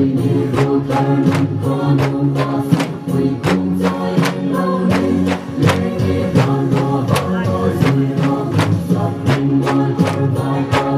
愿你如他能脱能化，为空中一朵云，愿你如他能脱能化，为心中一盏灯。